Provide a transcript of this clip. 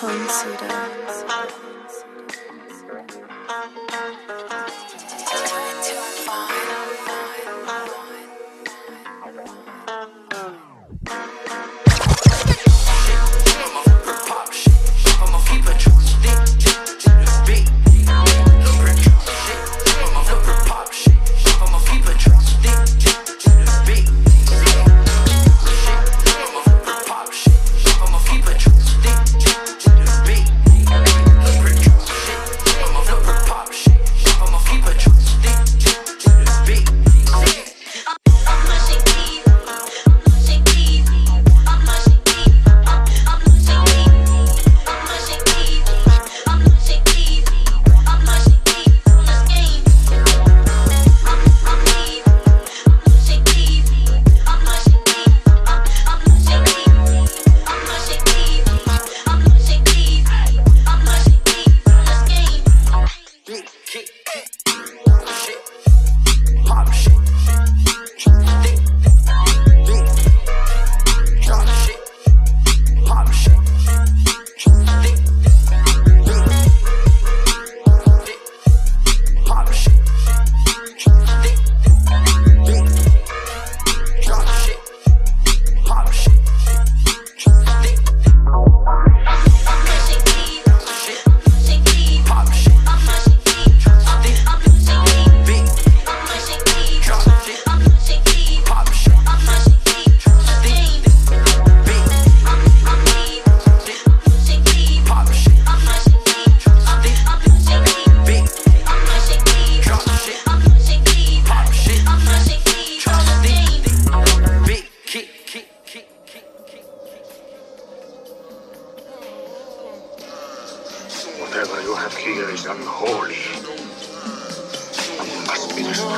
Home Suda. You have here is unholy and must be destroyed.